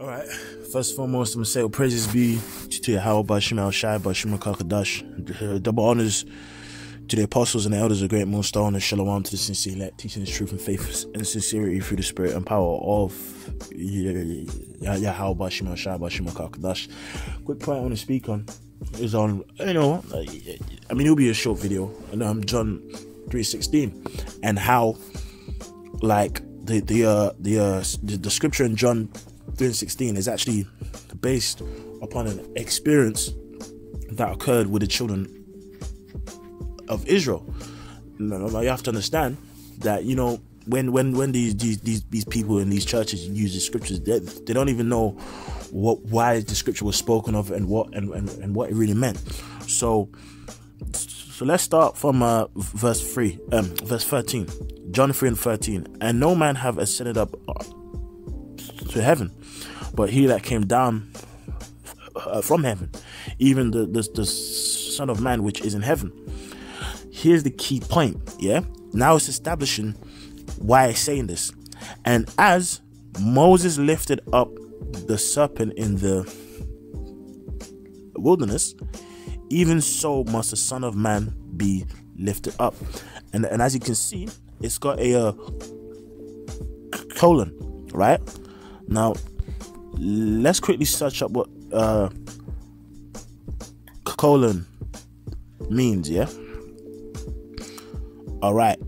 All right. First and foremost, I'm gonna say, praises be to Yahweh Bashim Al Shai Bashim Kakadash. Double honors to the apostles and the elders of Great Millstone and Shalom to the sincere elect, teaching the truth and faith and sincerity through the spirit and power of Yahweh Bashim Al Shai Bashim Kakadash. Quick point I want to speak on is on, you know, I mean, it'll be a short video, and I'm um, John 3.16 and how, like, the the uh, the, uh, the the scripture in John 3:16 is actually based upon an experience that occurred with the children of Israel. You have to understand that you know when when when these these these, these people in these churches use the scriptures, they, they don't even know what why the scripture was spoken of and what and, and, and what it really meant. So so let's start from uh, verse three, um, verse thirteen, John three and thirteen. And no man have ascended up to heaven, but he that came down uh, from heaven, even the, the, the Son of Man which is in heaven. Here's the key point, yeah? Now it's establishing why I'm saying this. And as Moses lifted up the serpent in the wilderness, even so must the Son of Man be lifted up. And, and as you can see, it's got a uh, colon, right? Now, let's quickly search up what uh, colon means, yeah? All right.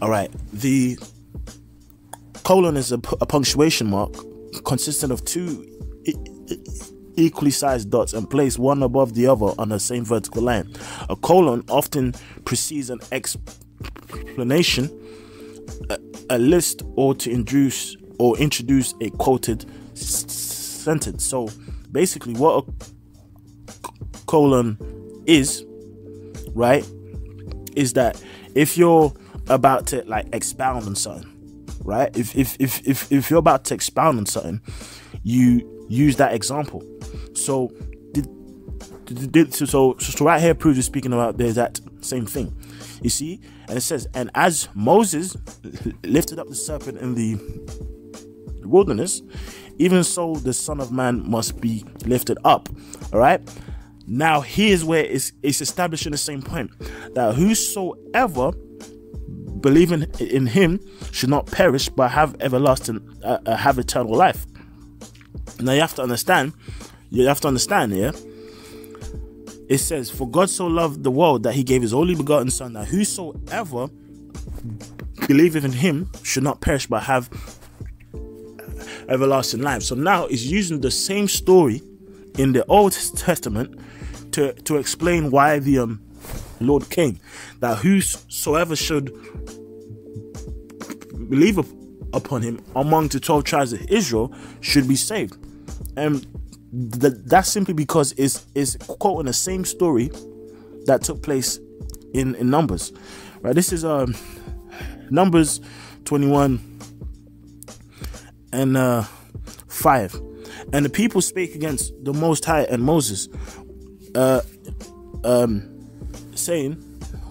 All right. The colon is a, a punctuation mark consisting of two e- equally sized dots and placed one above the other on the same vertical line. A colon often precedes an explanation a list or to introduce or introduce a quoted s- sentence. So basically, what a colon is, right, is that if you're about to like expound on something, right? If if if if, if you're about to expound on something, you use that example. So so, so, so right here proves you're speaking about there's that same thing. You see? And it says, and as Moses lifted up the serpent in the wilderness, even so the Son of Man must be lifted up. All right. Now, here's where it's, it's establishing the same point that whosoever believing in him should not perish but have everlasting uh, uh, have eternal life now you have to understand you have to understand yeah it says, For God so loved the world that he gave his only begotten Son, that whosoever believeth in him should not perish but have everlasting life. So now it's using the same story in the Old Testament to, to explain why the um, Lord came. That whosoever should believe upon him among the 12 tribes of Israel should be saved. And that's simply because it's, it's quoting the same story that took place in, in Numbers. Right, this is um Numbers 21 and uh 5. And the people spake against the Most High and Moses, uh, um, saying,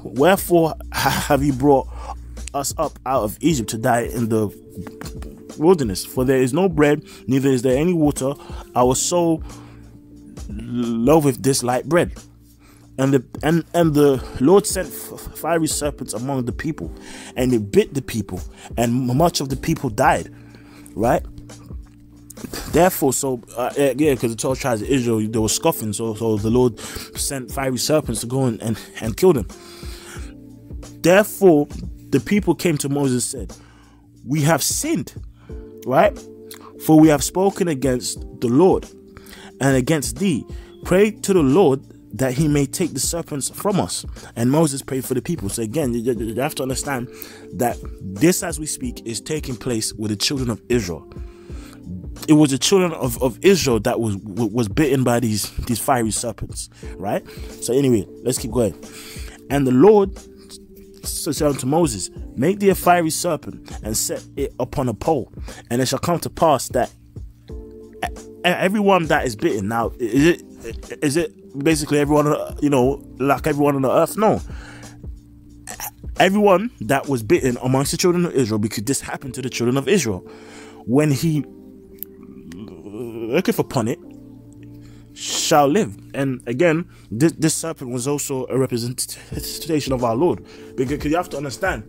Wherefore have you brought us up out of Egypt to die in the wilderness, for there is no bread, neither is there any water. Our soul loveth this light bread. And the and and the Lord sent fiery serpents among the people, and it bit the people, and much of the people died. Right. Therefore, so uh, yeah, because the twelve tribes of Israel they were scoffing, so so the Lord sent fiery serpents to go and and, and kill them. Therefore, the people came to Moses and said, "We have sinned right? For we have spoken against the Lord and against thee. Pray to the Lord that he may take the serpents from us. And Moses prayed for the people. So again, you have to understand that this, as we speak, is taking place with the children of Israel. It was the children of, of Israel that was was bitten by these these fiery serpents, right? So anyway, let's keep going. And the Lord said unto Moses, Make thee a fiery serpent and set it upon a pole, and it shall come to pass that everyone that is bitten. Now, is it is it basically everyone? You know, like everyone on the earth? No. everyone that was bitten amongst the children of Israel, because this happened to the children of Israel, when he looketh upon it, shall live. And again, this, this serpent was also a representation of our Lord, because you have to understand,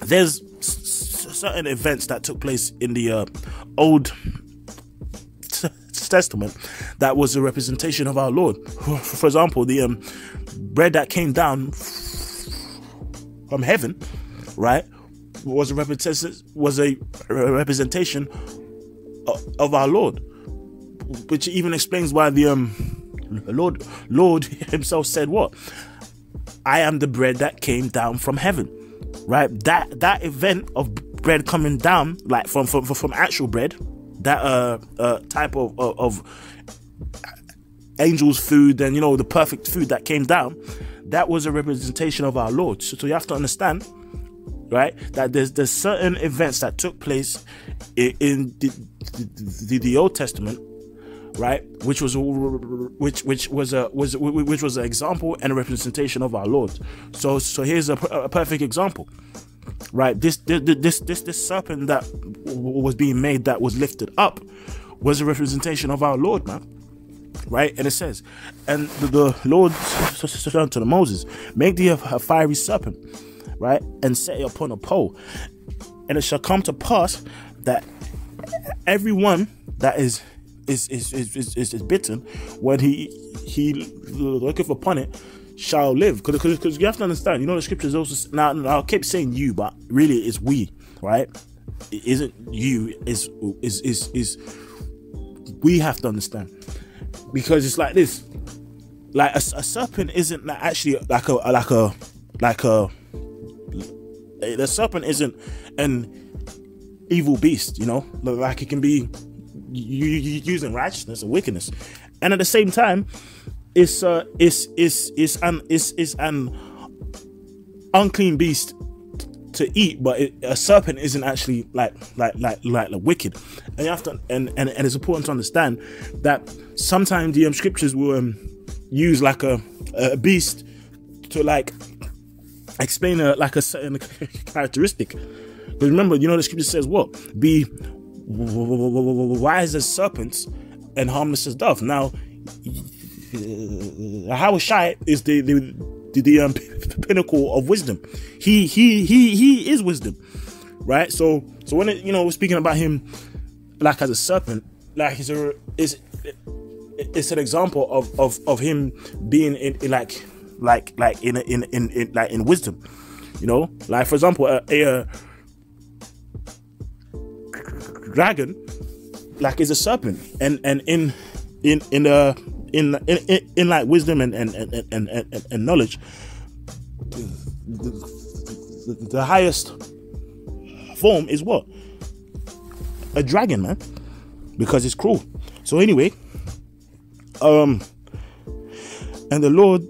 there's certain events that took place in the uh, Old Testament that was a representation of our Lord. For example, the um, bread that came down from heaven, right, was a representation was a representation of our Lord, which even explains why the um Lord Lord Himself said what I am the bread that came down from heaven, right? That that event of bread coming down, like from from from actual bread, that uh, uh type of, of, of angels' food and you know the perfect food that came down, that was a representation of our Lord. So, so you have to understand, right, that there's there's certain events that took place in, in the, the, the Old Testament right which was which which was a was which was an example and a representation of our lord so so here's a, a perfect example right this this this this serpent that was being made that was lifted up was a representation of our lord man right? And it says, and the, Lord said unto Moses, make thee a fiery serpent, right? And set it upon a pole. And it shall come to pass that everyone that is is is is, is, is bitten when he he looketh upon it shall live. Because because you have to understand you know the scriptures also now, now I keep saying you but really it's we right? It isn't you is is is is we have to understand. Because it's like this like a, a serpent isn't actually like a like a like a the serpent isn't an evil beast you know? Like it can be using righteousness and wickedness and at the same time it's uh it's it's it's an it's, it's an unclean beast to eat, but it, a serpent isn't actually like like like like, like wicked. And you have to and, and and it's important to understand that sometimes the um, scriptures will um, use like a a beast to like explain a like a certain characteristic. Because remember, you know the scripture says what? Be wise as serpents and harmless as dove. Now, uh, how shy is the the the, um, pinnacle of wisdom. He he he he is wisdom, right? So so when it, you know we're speaking about him like as a serpent, like he's a is it's an example of of of him being in, in like like like in, in in in like in wisdom, you know, like for example a, a, a dragon like is a serpent and and in in in a in in, in, in like wisdom and and, and, and, and, and knowledge, the, the, the highest form is what? A dragon, man. Because it's cruel. So anyway, um and the Lord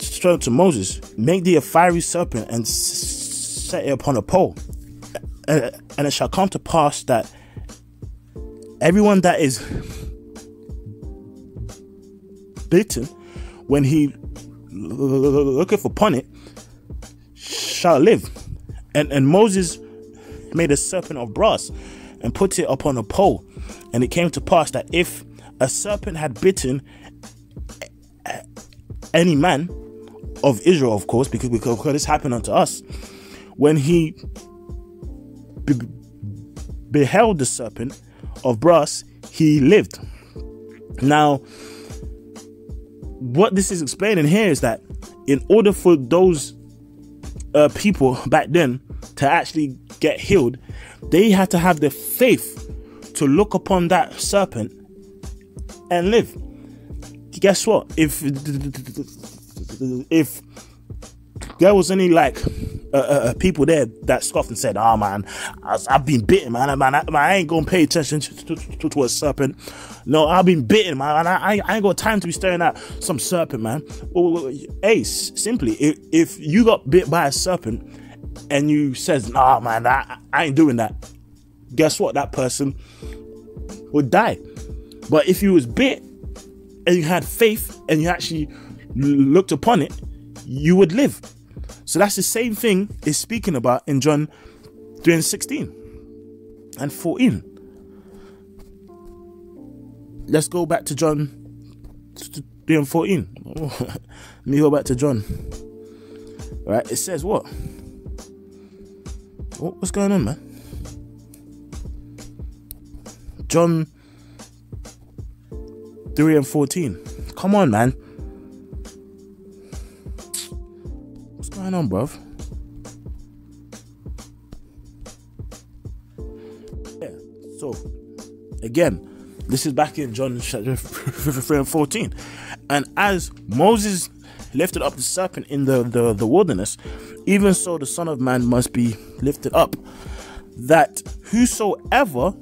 said to Moses, Make thee a fiery serpent and set it upon a pole. And it shall come to pass that everyone that is bitten when he looketh upon it shall live. And and Moses made a serpent of brass and put it upon a pole. And it came to pass that if a serpent had bitten any man of Israel, of course, because, because this happened unto us, when he be- beheld the serpent of brass, he lived. Now, what this is explaining here is that in order for those uh, people back then to actually get healed, they had to have the faith to look upon that serpent and live. Guess what? If if there was any like uh, uh, uh, people there that scoffed and said, "Oh man, I, have been bitten, man. Man, I, man, I ain't gonna pay attention to, to, to, a serpent. No, I've been bitten, man. I, I ain't got time to be staring at some serpent, man. Well, Ace, simply, if, if you got bit by a serpent and you says, "Nah, man, I, I ain't doing that," guess what? That person would die. But if you was bit and you had faith and you actually looked upon it, you would live. So that's the same thing is speaking about in John 3 and 16 and 14. Let's go back to John 3 and 14. Let me go back to John. Right, it says what? what? What's going on, man? John 3 and 14. Come on, man. Going on, bruv? Yeah, so again, this is back in John 3 and 14. And as Moses lifted up the serpent in the, the, the wilderness, even so the Son of Man must be lifted up, that whosoever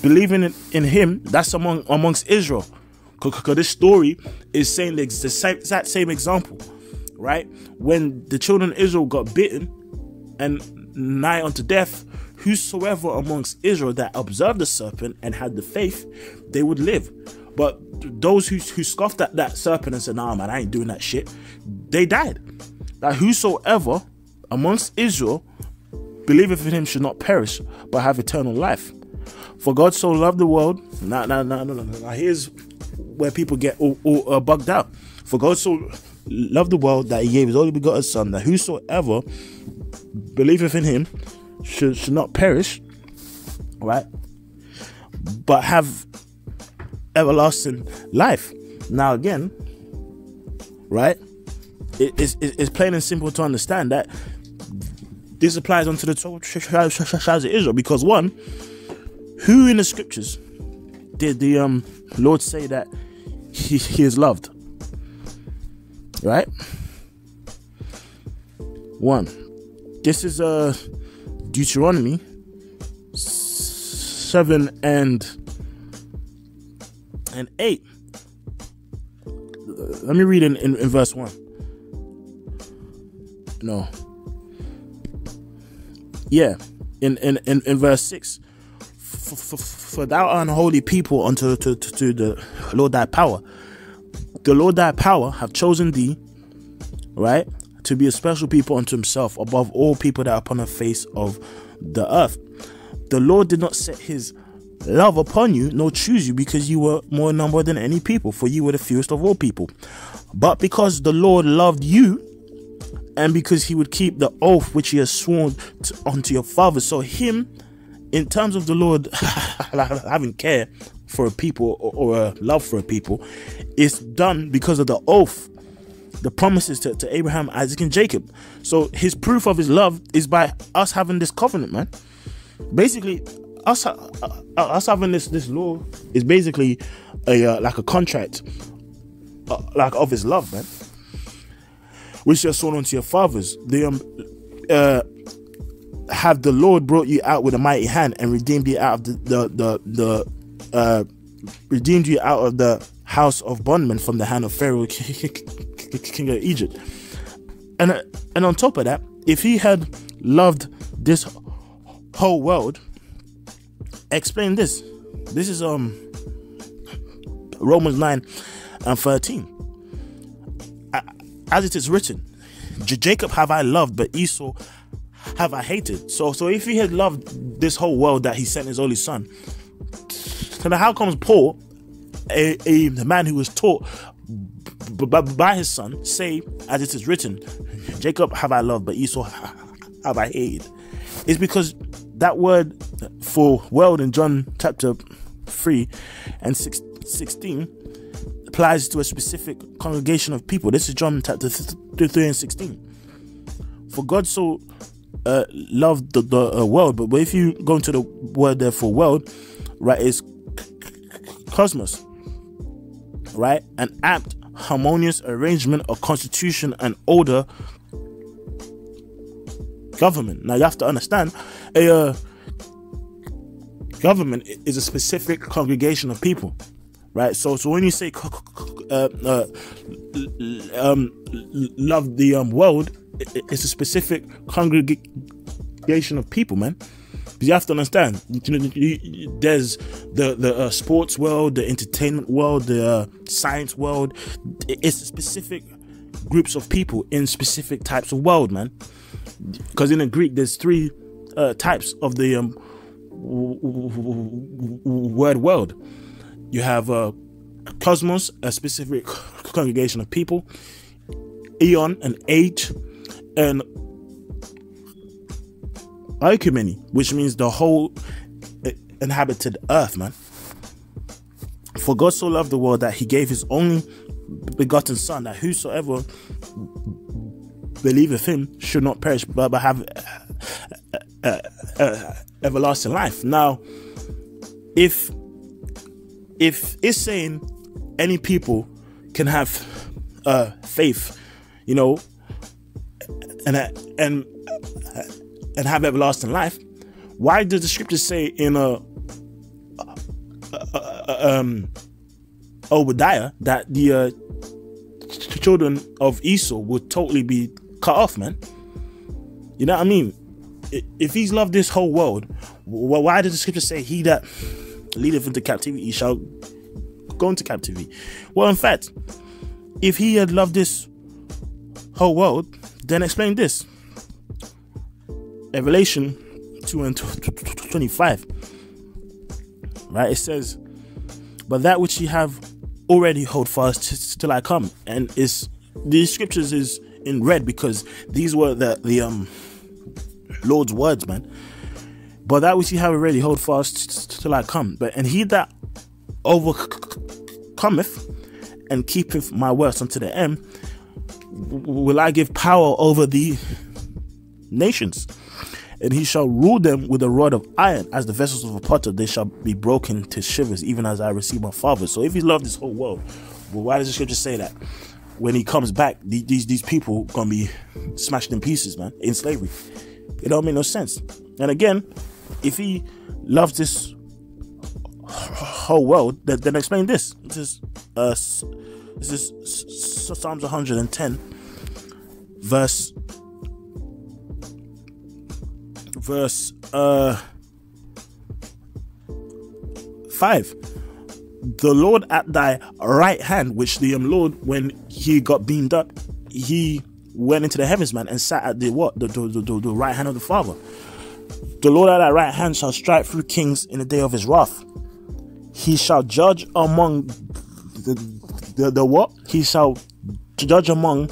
believing in, in him, that's among amongst Israel. Because this story is saying the exact same example, right? When the children of Israel got bitten and nigh unto death, whosoever amongst Israel that observed the serpent and had the faith, they would live. But those who, who scoffed at that serpent and said, nah, man, I ain't doing that shit, they died. That whosoever amongst Israel believeth in him should not perish, but have eternal life. For God so loved the world. Now, now, now, now, now, here's where people get all, all uh, bugged out. For God so loved the world that he gave his only begotten Son, that whosoever believeth in him should, should not perish, right? But have everlasting life. Now, again, right? It, it's, it's plain and simple to understand that this applies onto the 12 tribes of Israel because one, who in the scriptures did the um Lord say that he, he is loved? Right? One. This is uh Deuteronomy 7 and and 8. Let me read in, in, in verse 1. No. Yeah. In in, in, in verse 6. For, for, for thou unholy people unto to, to, to the Lord thy power. The Lord thy power have chosen thee, right? to be a special people unto himself above all people that are upon the face of the earth. The Lord did not set his love upon you, nor choose you, because you were more number than any people, for you were the fewest of all people. But because the Lord loved you, and because he would keep the oath which he has sworn to, unto your father. So, him, in terms of the Lord having care for a people or, or a love for a people, is done because of the oath the promises to, to Abraham, Isaac, and Jacob. So his proof of his love is by us having this covenant, man. Basically, us uh, uh, us having this this law is basically a uh, like a contract, uh, like of his love, man. Which you have sworn unto your fathers. The um, uh, have the Lord brought you out with a mighty hand and redeemed you out of the the the, the uh, redeemed you out of the house of bondmen from the hand of Pharaoh, king of Egypt. And and on top of that, if he had loved this whole world, explain this. This is um Romans 9 and 13. As it is written, Jacob have I loved, but Esau have I hated. So so if he had loved this whole world that he sent his only son, then how comes Paul, a, a man who was taught by his son, say, as it is written, Jacob have I loved, but Esau have I hated. It's because that word for world in John chapter 3 and 16 applies to a specific congregation of people. This is John chapter 3 and 16. For God so uh, loved the, the uh, world, but if you go into the word there for world, right, it's cosmos, right? An apt harmonious arrangement of constitution and order government. Now you have to understand a uh, government is a specific congregation of people, right? So so when you say uh, uh, um, love the um, world, it's a specific congregation of people, man you have to understand there's the the uh, sports world the entertainment world the uh, science world it's specific groups of people in specific types of world, man. Because in the Greek, there's three uh, types of the um, word world. You have uh, cosmos, a specific congregation of people, eon, an age, and oikoumene, which means the whole uh, inhabited earth, man. For God so loved the world that he gave his only begotten Son, that whosoever believeth him should not perish but, have uh, uh, everlasting life. Now, if if it's saying any people can have uh, faith, you know, and and and have everlasting life, why does the scripture say in a um, Obadiah that the uh, children of Esau would totally be cut off, man. You know what I mean? If he's loved this whole world, why does the scripture say he that leadeth into captivity shall go into captivity? Well, in fact, if he had loved this whole world, then explain this. Revelation 2 and 25. Right? It says, But that which ye have already hold fast till I come. And it's these scriptures is in red because these were the the um Lord's words, man. But that which ye have already hold fast till I come. But and he that overcometh and keepeth my words unto the end, will I give power over the nations. And he shall rule them with a rod of iron, as the vessels of a potter, they shall be broken to shivers, even as I receive my father. So if he loved this whole world, well, why does the scripture say that? when he comes back, these these people gonna be smashed in pieces, man, in slavery. It don't make no sense. And again, if he loves this whole world, then, then explain this. This is uh, this is Psalms 110, verse verse uh five the Lord at thy right hand, which the um, Lord, when he got beamed up, he went into the heavens, man, and sat at the what? The, the, the, the right hand of the Father. The Lord at thy right hand shall strike through kings in the day of his wrath. He shall judge among the, the, the what? He shall judge among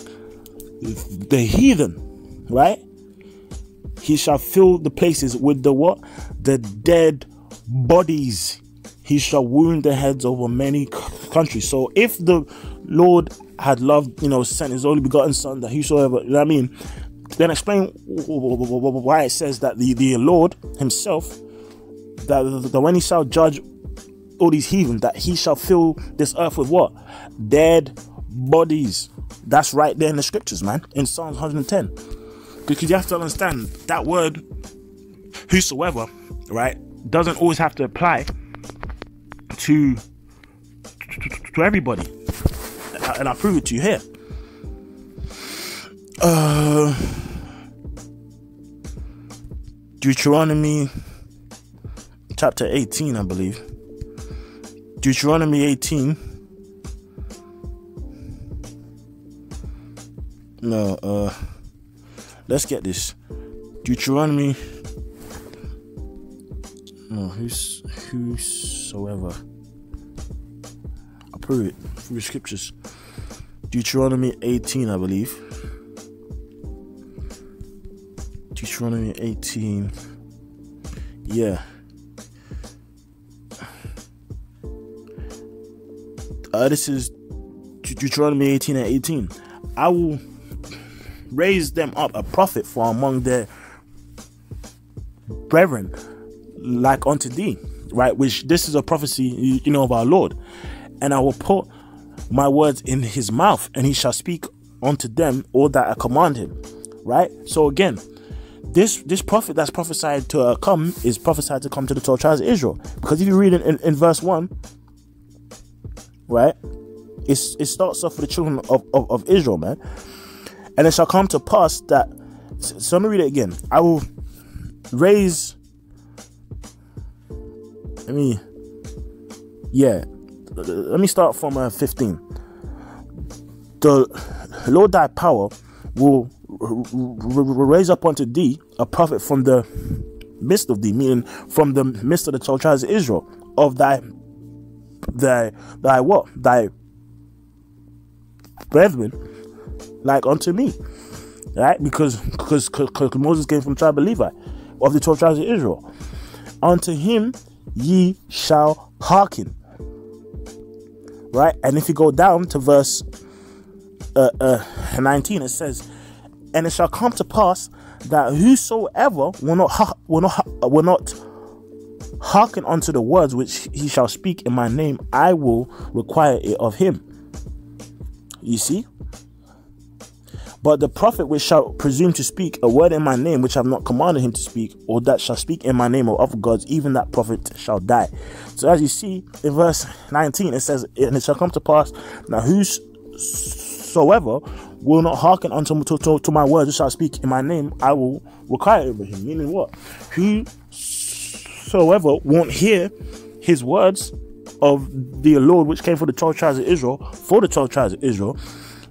the heathen, right? He shall fill the places with the what? The dead bodies he shall wound the heads over many countries. So if the Lord had loved, you know, sent his only begotten son that whosoever, you know I mean? Then explain why it says that the, the Lord himself, that, that when he shall judge all these heathen, that he shall fill this earth with what? Dead bodies. That's right there in the scriptures, man, in Psalms 110. Because you have to understand that word, whosoever, right, doesn't always have to apply to to, to everybody, and I prove it to you here. Uh, Deuteronomy chapter 18, I believe. Deuteronomy 18. No, uh, let's get this. Deuteronomy. No, who's whosoever prove it through the scriptures. Deuteronomy 18, I believe. Deuteronomy 18. Yeah. Uh, this is Deuteronomy 18 and 18. I will raise them up a prophet for among their brethren, like unto thee. Right, which this is a prophecy, you know, of our Lord and I will put my words in his mouth, and he shall speak unto them all that I command him. Right? So again, this this prophet that's prophesied to uh, come is prophesied to come to the 12 tribes of Israel. Because if you read it in, in verse 1, right, it's, it starts off with the children of, of, of Israel, man. And it shall come to pass that, so let me read it again. I will raise, let me, yeah, let me start from uh, 15. The Lord thy power will raise up unto thee a prophet from the midst of thee, meaning from the midst of the twelve tribes of Israel, of thy thy thy what? Thy brethren, like unto me. Right? Because because, because Moses came from tribe of Levi, of the twelve tribes of Israel. Unto him ye shall hearken. Right? And if you go down to verse uh, uh, 19, it says, And it shall come to pass that whosoever will not will not will not hearken unto the words which he shall speak in my name, I will require it of him. You see? But the prophet which shall presume to speak a word in my name which I have not commanded him to speak, or that shall speak in my name of other gods, even that prophet shall die. So as you see in verse 19, it says, And it shall come to pass now whosoever will not hearken unto to, to, to my words which shall speak in my name, I will require over him. Meaning what? Whosoever won't hear his words of the Lord which came for the 12 tribes of Israel, for the 12 tribes of Israel,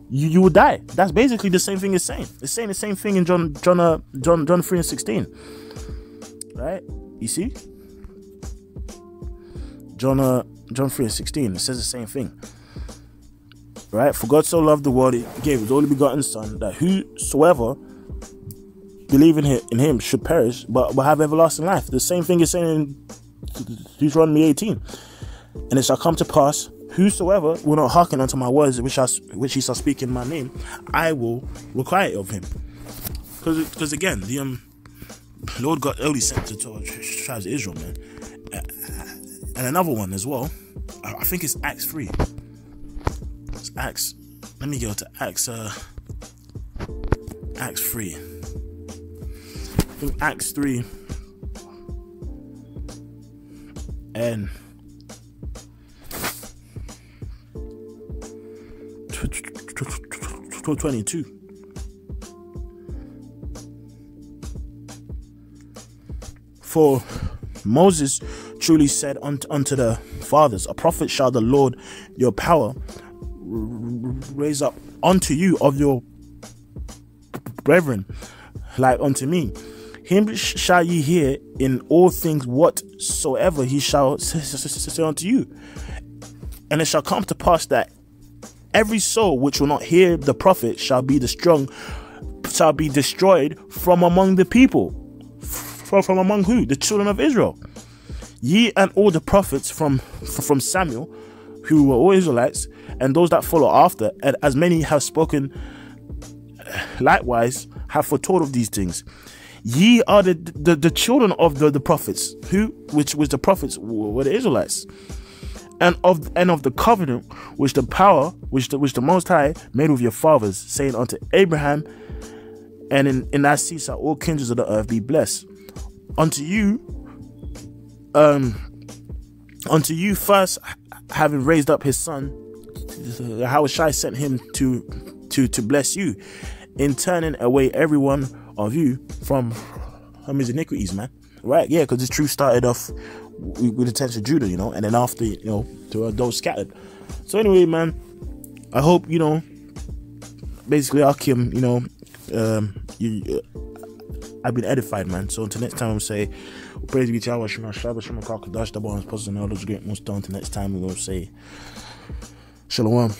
you, you will die. That's basically the same thing it's saying. It's saying the same thing in John John uh, John John 3 and 16. Right? You see? John uh, John 3 and 16. It says the same thing. Right? For God so loved the world, he gave his only begotten Son, that whosoever believe in him, in him should perish, but will have everlasting life. The same thing is saying in Deuteronomy 18. And it shall come to pass Whosoever will not hearken unto my words which, I, which he shall speak in my name, I will require it of him. Because again, the um, Lord God early sent to tribes of Israel, man. and another one as well. I, think it's Acts 3. It's Acts. Let me go to Acts. Uh, Acts 3. I Acts 3. And 22. For Moses truly said unto, unto the fathers, A prophet shall the Lord your power raise up unto you of your brethren, like unto me. Him shall ye hear in all things whatsoever he shall say unto you. And it shall come to pass that every soul which will not hear the prophet shall be destroyed shall be destroyed from among the people. From, from among who? The children of israel. Ye and all the prophets from from samuel who were all israelites and those that follow after and as many have spoken likewise have foretold of these things. Ye are the the, the children of the, the prophets who which was the prophets were the israelites and of and of the covenant which the power which the which the most high made with your fathers saying unto abraham and in in that seed shall all kindreds of the earth be blessed. Unto you um unto you first having raised up his son how shall I sent him to to to bless you in turning away every one of you from from his iniquities man? Right yeah because the truth started off with the tents of Judah, you know, and then after, you know, to those scattered. So anyway, man, I hope you know. Basically, Akim, you know, um, you, uh, I've been edified, man. So until next time, I'm say, praise be to Allah, Shema Shabbat, Shema Kakadash, bonus, puzzle, and all those great most. Until next time, we'll say, Shalom.